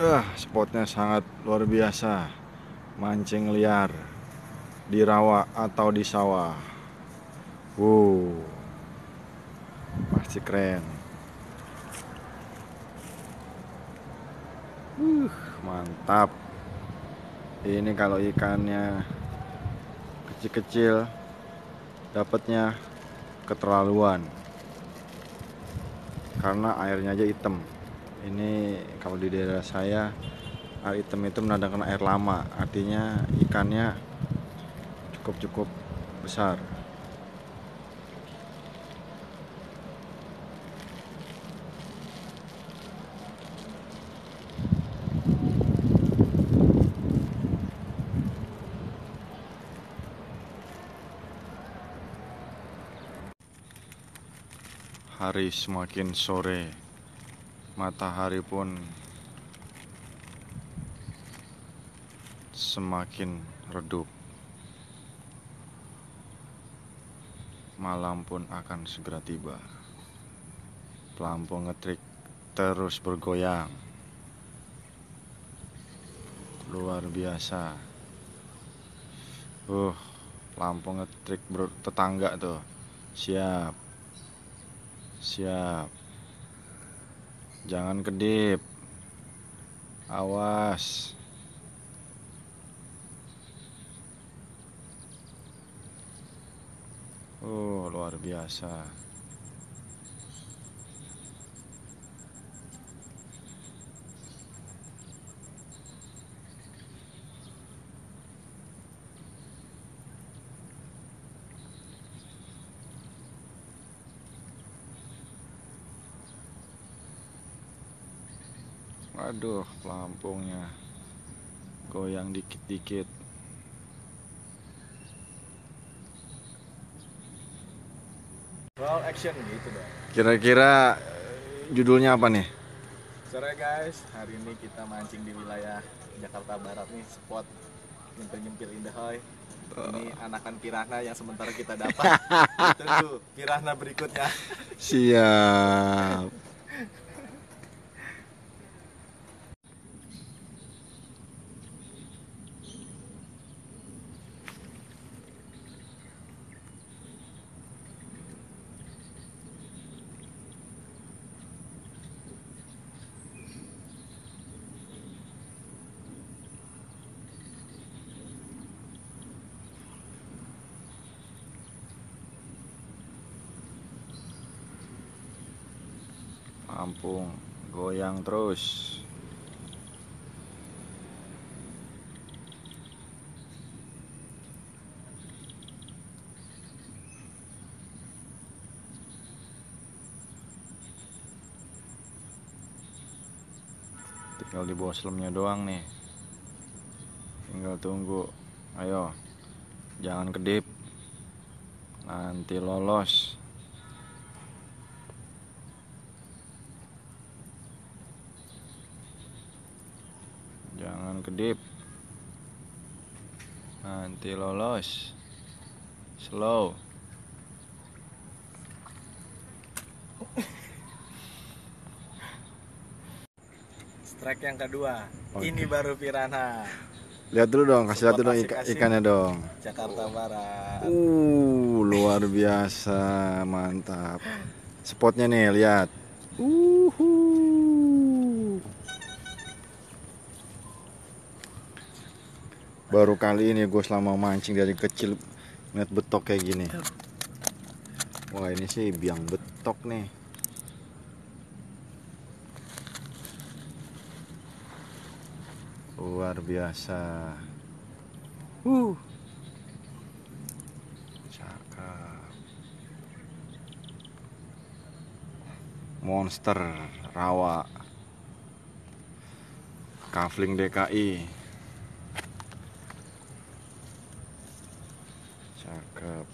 Uh, spotnya sangat luar biasa. Mancing liar. Di rawa atau di sawah. Wow. Pasti keren. Uh, Mantap. Ini kalau ikannya Kecil-kecil Dapatnya Keterlaluan. Karena airnya aja hitam ini kalau di daerah saya air hitam itu menandakan air lama. Artinya ikannya cukup-cukup besar. Hari semakin sore matahari pun semakin redup. Malam pun akan segera tiba. Pelampung ngetrik terus bergoyang. Luar biasa. Uh, lampu ngetrik tetangga tuh. Siap. Siap. Jangan kedip. Awas. Oh, luar biasa. Aduh, pelampungnya goyang dikit-dikit. Roll action gitu dong. Kira-kira judulnya apa nih? Sore guys, hari ini kita mancing di wilayah Jakarta Barat nih, spot nyempil-nyempil Indahoy. Ini anakan pirana yang sementara kita dapat. Tunggu pirana berikutnya. Siap. Lampung goyang terus. Tinggal di bawah selemnya doang nih. Tinggal tunggu. Ayo jangan kedip. Nanti lolos jangan kedip nanti lolos slow Strike yang kedua. Ini baru piranha. lihat dulu dong kasih lihat dulu dong ikannya dong Jakarta Barat. uh luar biasa mantap spotnya nih lihat uhuh. Baru kali ini gue selama mancing dari kecil ngeliat betok kayak gini. Wah ini sih biang betok nih. Luar biasa. Uh cakep. Monster rawa. Kafling DKI Suck up.